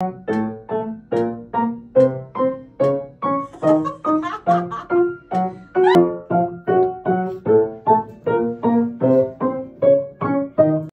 Música